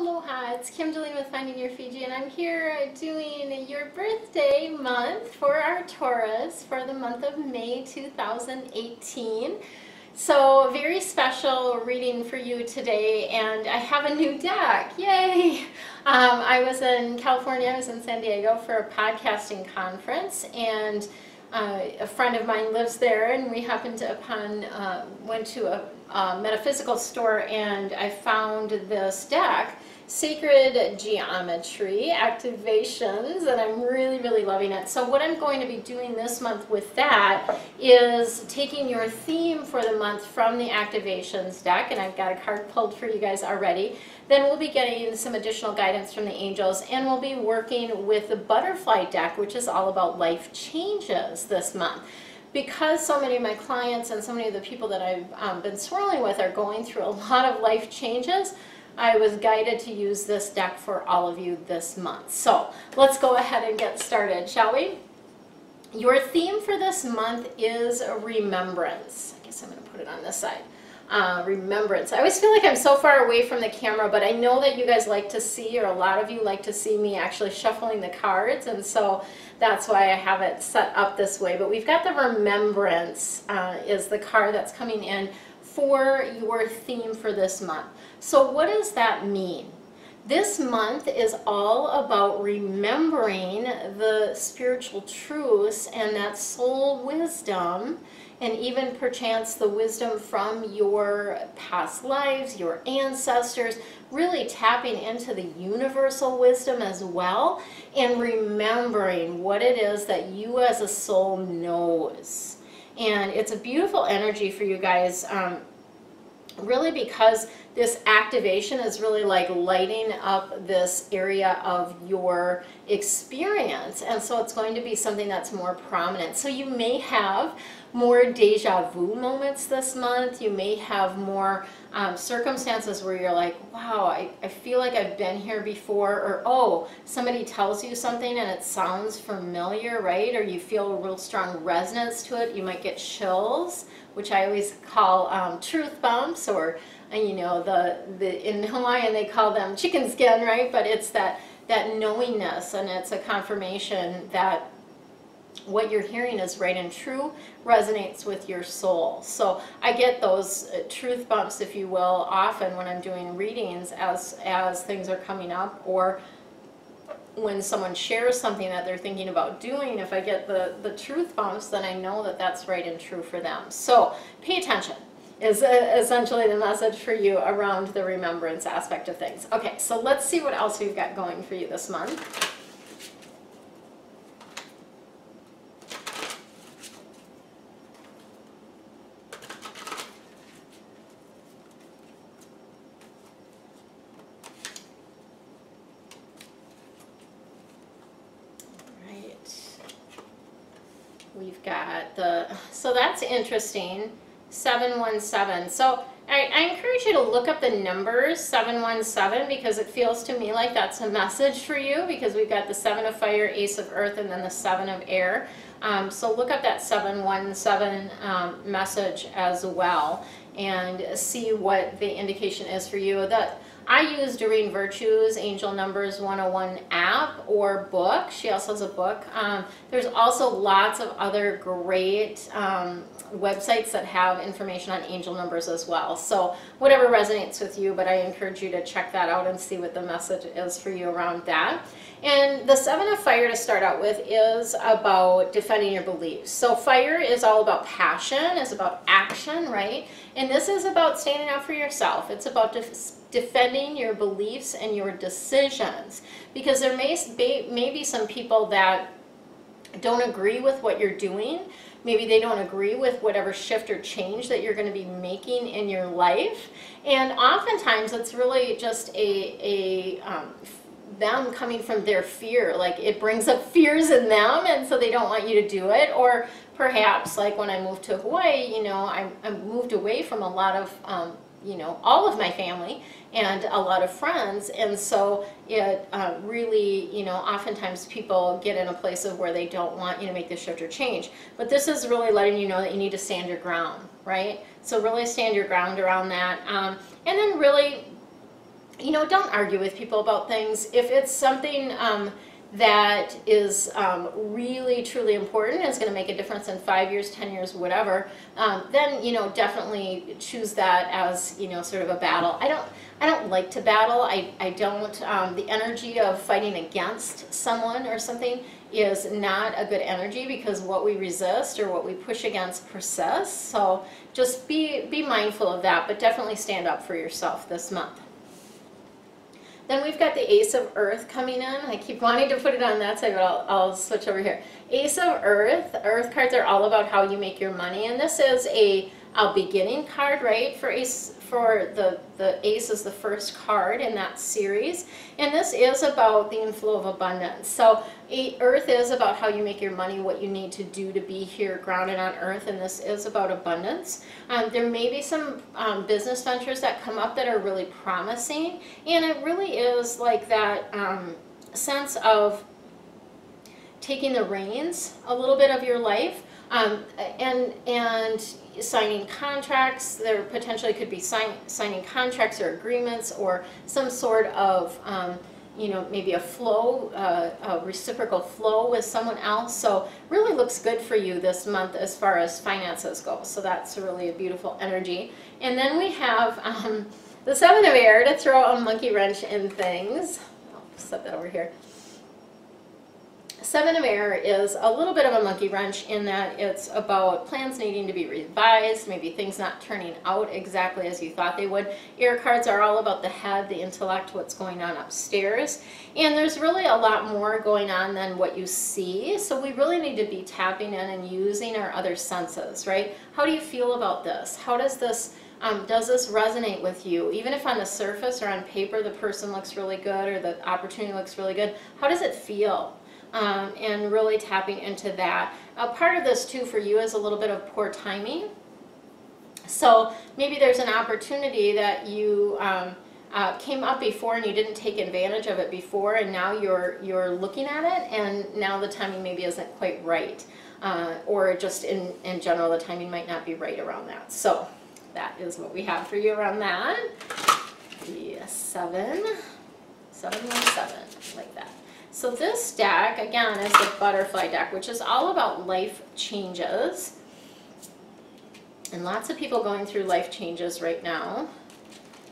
Aloha, it's Kim Julen with Finding Your Fiji and I'm here doing your birthday month for our Taurus for the month of May 2018. So very special reading for you today and I have a new deck, yay! Um, I was in California, I was in San Diego for a podcasting conference and uh, a friend of mine lives there and we happened upon, uh, went to a, a, metaphysical store and I found this deck, Sacred Geometry Activations, and I'm really, really loving it. So what I'm going to be doing this month with that is taking your theme for the month from the Activations deck, and I've got a card pulled for you guys already. Then we'll be getting some additional guidance from the angels and we'll be working with the butterfly deck, which is all about life changes this month. Because so many of my clients and so many of the people that I've um, been swirling with are going through a lot of life changes, I was guided to use this deck for all of you this month. So let's go ahead and get started, shall we? Your theme for this month is remembrance. I guess I'm going to put it on this side uh, remembrance. I always feel like I'm so far away from the camera, but I know that you guys like to see, or a lot of you like to see me actually shuffling the cards, and so that's why I have it set up this way. But we've got the remembrance uh, is the card that's coming in for your theme for this month. So what does that mean? This month is all about remembering the spiritual truths and that soul wisdom and even perchance the wisdom from your past lives, your ancestors, really tapping into the universal wisdom as well, and remembering what it is that you as a soul knows. And it's a beautiful energy for you guys, um, really because this activation is really like lighting up this area of your experience. And so it's going to be something that's more prominent. So you may have more deja vu moments this month. You may have more um, circumstances where you're like, wow, I, I feel like I've been here before, or oh, somebody tells you something and it sounds familiar, right? Or you feel a real strong resonance to it. You might get chills, which I always call um, truth bumps, or you know, the, the in Hawaiian they call them chicken skin, right? But it's that that knowingness, and it's a confirmation that what you're hearing is right and true, resonates with your soul. So I get those uh, truth bumps, if you will, often when I'm doing readings as, as things are coming up or when someone shares something that they're thinking about doing, if I get the, the truth bumps, then I know that that's right and true for them. So pay attention is uh, essentially the message for you around the remembrance aspect of things. Okay, so let's see what else we've got going for you this month. We've got the, so that's interesting, 717. So I, I, encourage you to look up the numbers 717 because it feels to me like that's a message for you because we've got the 7 of fire, ace of earth, and then the 7 of air. Um, so look up that 717 um, message as well and see what the indication is for you. That I use Doreen Virtue's Angel Numbers 101 app or book. She also has a book. Um, there's also lots of other great um, websites that have information on angel numbers as well. So whatever resonates with you, but I encourage you to check that out and see what the message is for you around that. And the seven of fire to start out with is about defending your beliefs. So fire is all about passion, is about action, right? And this is about standing up for yourself. It's about defending your beliefs and your decisions. Because there may, may be some people that don't agree with what you're doing. Maybe they don't agree with whatever shift or change that you're going to be making in your life. And oftentimes it's really just a, a um, them coming from their fear. Like it brings up fears in them and so they don't want you to do it. Or perhaps like when I moved to Hawaii you know I, I moved away from a lot of um, you know, all of my family and a lot of friends. And so it uh, really, you know, oftentimes people get in a place of where they don't want you to make the shift or change. But this is really letting you know that you need to stand your ground, right? So really stand your ground around that. Um, and then really you know, don't argue with people about things. If it's something um, that is um, really truly important and is going to make a difference in five years, ten years, whatever, um, then you know definitely choose that as you know sort of a battle. I don't I don't like to battle. I I don't um, the energy of fighting against someone or something is not a good energy because what we resist or what we push against persists. So just be be mindful of that, but definitely stand up for yourself this month. Then we've got the Ace of Earth coming in. I keep wanting to put it on that side, but I'll, I'll switch over here. Ace of Earth. Earth cards are all about how you make your money, and this is a, a beginning card, right, for Ace for the, the ace is the first card in that series. And this is about the inflow of abundance. So earth is about how you make your money, what you need to do to be here grounded on earth. And this is about abundance. Um, there may be some um, business ventures that come up that are really promising. And it really is like that um, sense of taking the reins a little bit of your life um, and and signing contracts. There potentially could be sign, signing contracts or agreements or some sort of, um, you know, maybe a flow, uh, a reciprocal flow with someone else. So really looks good for you this month as far as finances go. So that's really a beautiful energy. And then we have um, the Seven of Air to throw a monkey wrench in things. I'll set that over here. Seven of Air is a little bit of a monkey wrench in that it's about plans needing to be revised, maybe things not turning out exactly as you thought they would. Air cards are all about the head, the intellect, what's going on upstairs. And there's really a lot more going on than what you see. So we really need to be tapping in and using our other senses, right? How do you feel about this? How does this um, does this resonate with you? Even if on the surface or on paper the person looks really good or the opportunity looks really good, how does it feel? Um, and really tapping into that. A part of this too for you is a little bit of poor timing. So maybe there's an opportunity that you um, uh, came up before and you didn't take advantage of it before and now you're you're looking at it and now the timing maybe isn't quite right uh, or just in, in general the timing might not be right around that. So that is what we have for you around that. The seven, seven, one, seven, like that. So this deck, again, is the butterfly deck, which is all about life changes. And lots of people going through life changes right now.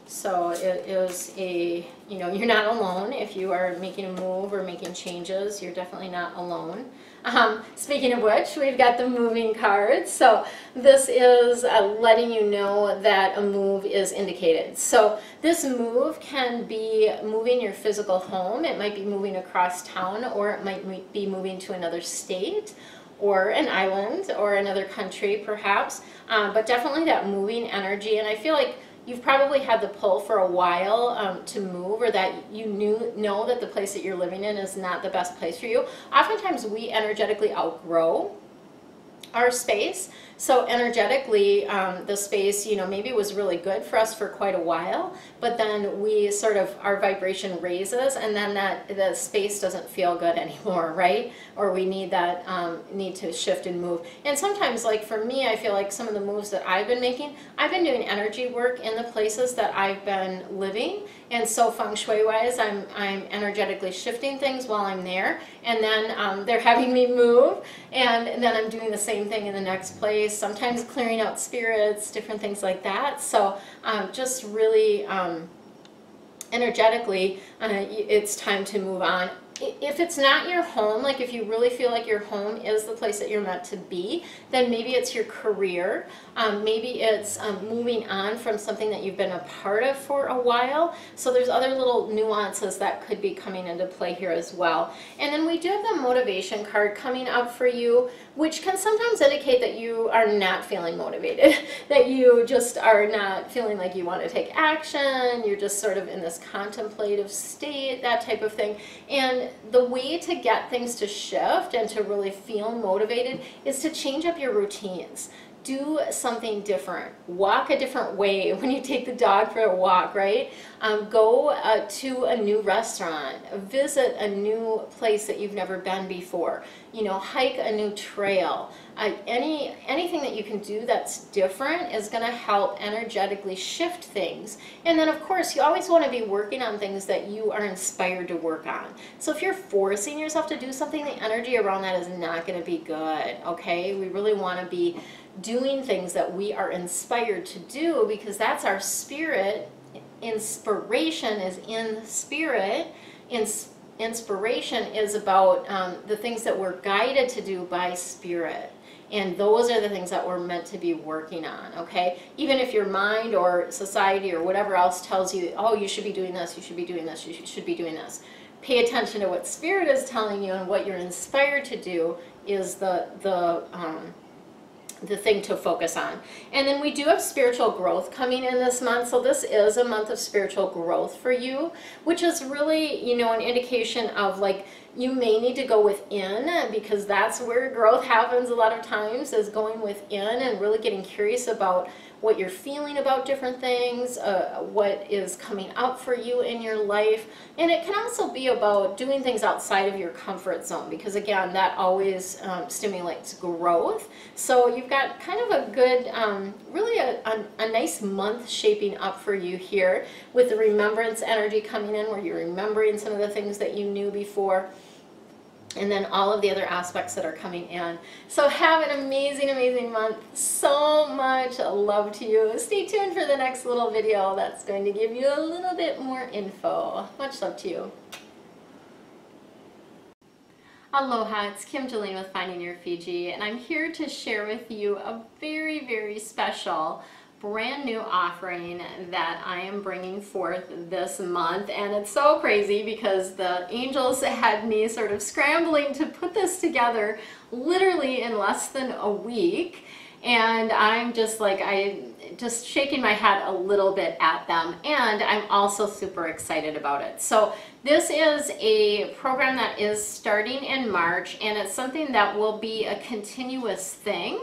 So it is a, you know, you're not alone if you are making a move or making changes. You're definitely not alone. Um, speaking of which, we've got the moving cards. So this is uh, letting you know that a move is indicated. So this move can be moving your physical home. It might be moving across town or it might be moving to another state or an island or another country perhaps. Uh, but definitely that moving energy. And I feel like you've probably had the pull for a while um, to move or that you knew know that the place that you're living in is not the best place for you. Oftentimes we energetically outgrow our space. So energetically, um, the space, you know, maybe was really good for us for quite a while, but then we sort of, our vibration raises and then that the space doesn't feel good anymore, right? Or we need that, um, need to shift and move. And sometimes, like for me, I feel like some of the moves that I've been making, I've been doing energy work in the places that I've been living. And so feng shui wise, I'm, I'm energetically shifting things while I'm there. And then um, they're having me move. And then I'm doing the same thing in the next place sometimes clearing out spirits, different things like that. So um, just really um, energetically, uh, it's time to move on if it's not your home, like if you really feel like your home is the place that you're meant to be, then maybe it's your career. Um, maybe it's um, moving on from something that you've been a part of for a while. So there's other little nuances that could be coming into play here as well. And then we do have the motivation card coming up for you, which can sometimes indicate that you are not feeling motivated, that you just are not feeling like you want to take action, you're just sort of in this contemplative state, that type of thing. And the way to get things to shift and to really feel motivated is to change up your routines do something different. Walk a different way when you take the dog for a walk, right? Um, go uh, to a new restaurant. Visit a new place that you've never been before. You know, hike a new trail. Uh, any anything that you can do that's different is going to help energetically shift things. And then of course, you always want to be working on things that you are inspired to work on. So if you're forcing yourself to do something, the energy around that is not going to be good, okay? We really want to be doing things that we are inspired to do because that's our spirit. Inspiration is in spirit. Ins- inspiration is about um, the things that we're guided to do by spirit. And those are the things that we're meant to be working on, okay? Even if your mind or society or whatever else tells you, oh, you should be doing this, you should be doing this, you should be doing this. Pay attention to what spirit is telling you and what you're inspired to do is the, the, um, the thing to focus on. And then we do have spiritual growth coming in this month. So this is a month of spiritual growth for you, which is really, you know, an indication of like you may need to go within because that's where growth happens a lot of times is going within and really getting curious about what you're feeling about different things, uh, what is coming up for you in your life. And it can also be about doing things outside of your comfort zone because, again, that always um, stimulates growth. So you've got kind of a good, um, really a, a, a nice month shaping up for you here with the remembrance energy coming in where you're remembering some of the things that you knew before and then all of the other aspects that are coming in. So have an amazing, amazing month. So much love to you. Stay tuned for the next little video that's going to give you a little bit more info. Much love to you. Aloha, it's Kim Julen with Finding Your Fiji, and I'm here to share with you a very, very special brand new offering that I am bringing forth this month. And it's so crazy because the angels had me sort of scrambling to put this together literally in less than a week. And I'm just like I just shaking my head a little bit at them. And I'm also super excited about it. So this is a program that is starting in March and it's something that will be a continuous thing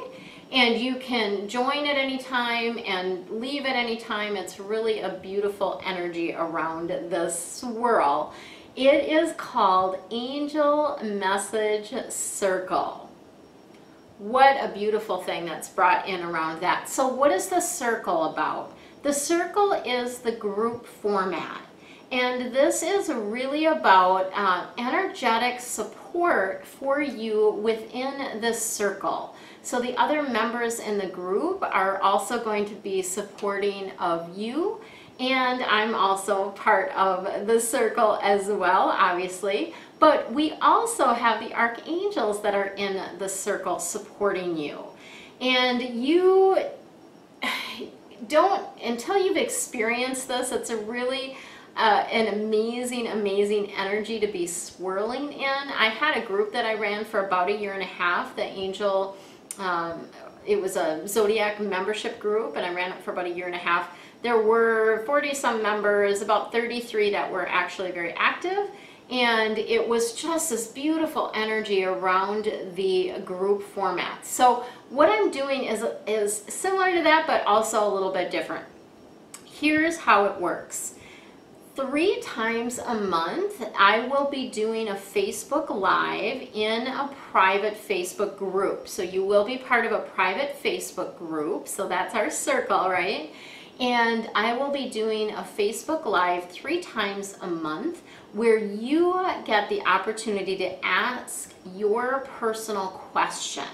and you can join at any time and leave at any time. It's really a beautiful energy around this swirl. It is called Angel Message Circle. What a beautiful thing that's brought in around that. So what is the circle about? The circle is the group format. And this is really about uh, energetic support for you within this circle. So the other members in the group are also going to be supporting of you and I'm also part of the circle as well, obviously. But we also have the archangels that are in the circle supporting you. And you don't, until you've experienced this, it's a really uh, an amazing, amazing energy to be swirling in. I had a group that I ran for about a year and a half, the Angel um, it was a Zodiac membership group and I ran it for about a year and a half. There were 40 some members, about 33 that were actually very active and it was just this beautiful energy around the group format. So what I'm doing is, is similar to that but also a little bit different. Here's how it works three times a month, I will be doing a Facebook Live in a private Facebook group. So you will be part of a private Facebook group. So that's our circle, right? And I will be doing a Facebook Live three times a month where you get the opportunity to ask your personal question.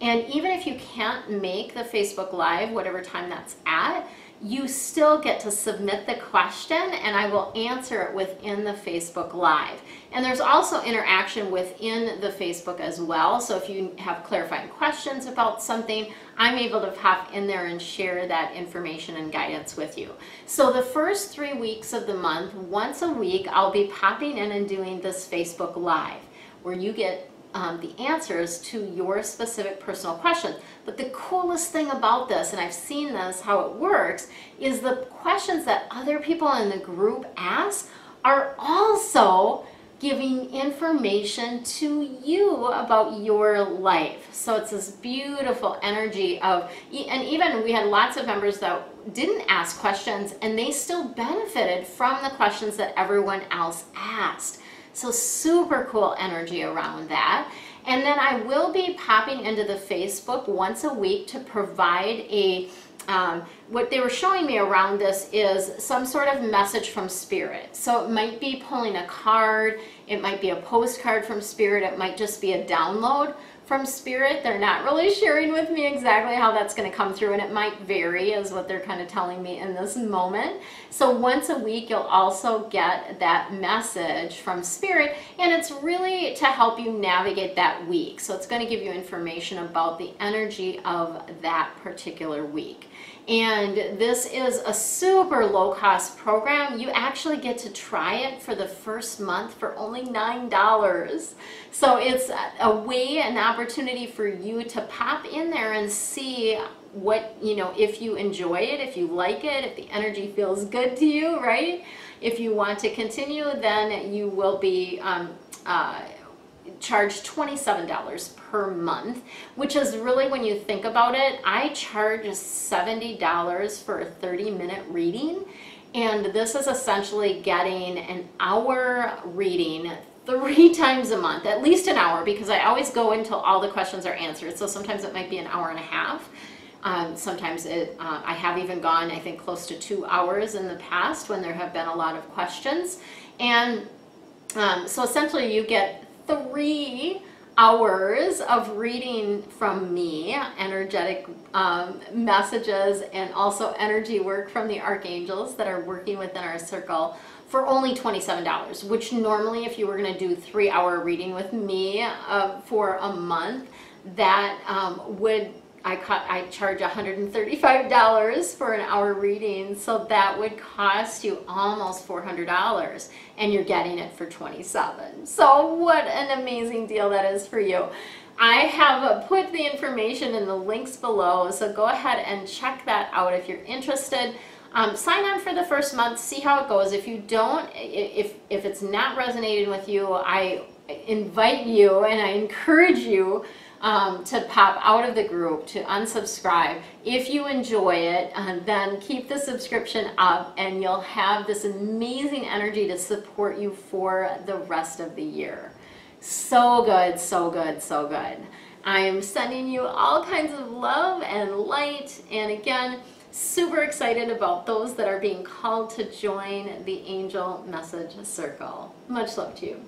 And even if you can't make the Facebook Live, whatever time that's at, you still get to submit the question and I will answer it within the Facebook Live. And there's also interaction within the Facebook as well. So if you have clarifying questions about something, I'm able to pop in there and share that information and guidance with you. So the first three weeks of the month, once a week, I'll be popping in and doing this Facebook Live where you get um, the answers to your specific personal question. But the coolest thing about this, and I've seen this, how it works, is the questions that other people in the group ask are also giving information to you about your life. So it's this beautiful energy of, and even we had lots of members that didn't ask questions and they still benefited from the questions that everyone else asked. So super cool energy around that. And then I will be popping into the Facebook once a week to provide a um, what they were showing me around this is some sort of message from spirit. So it might be pulling a card, it might be a postcard from spirit, it might just be a download from spirit. They're not really sharing with me exactly how that's going to come through and it might vary is what they're kind of telling me in this moment. So once a week you'll also get that message from spirit and it's really to help you navigate that week. So it's going to give you information about the energy of that particular week. And this is a super low cost program. You actually get to try it for the first month for only $9. So it's a way, an opportunity for you to pop in there and see what, you know, if you enjoy it, if you like it, if the energy feels good to you, right? If you want to continue, then you will be um, uh, charge $27 per month, which is really, when you think about it, I charge $70 for a 30 minute reading. And this is essentially getting an hour reading three times a month, at least an hour, because I always go until all the questions are answered. So sometimes it might be an hour and a half. Um, sometimes it, uh, I have even gone, I think, close to two hours in the past when there have been a lot of questions. And um, so essentially you get three hours of reading from me, energetic um, messages, and also energy work from the archangels that are working within our circle for only $27, which normally if you were going to do three hour reading with me uh, for a month, that um, would I, cut, I charge $135 for an hour reading, so that would cost you almost $400, and you're getting it for 27 So what an amazing deal that is for you. I have put the information in the links below, so go ahead and check that out if you're interested. Um, sign on for the first month, see how it goes. If you don't, if, if it's not resonating with you, I invite you and I encourage you um, to pop out of the group, to unsubscribe. If you enjoy it, uh, then keep the subscription up and you'll have this amazing energy to support you for the rest of the year. So good, so good, so good. I am sending you all kinds of love and light. And again, super excited about those that are being called to join the Angel Message Circle. Much love to you.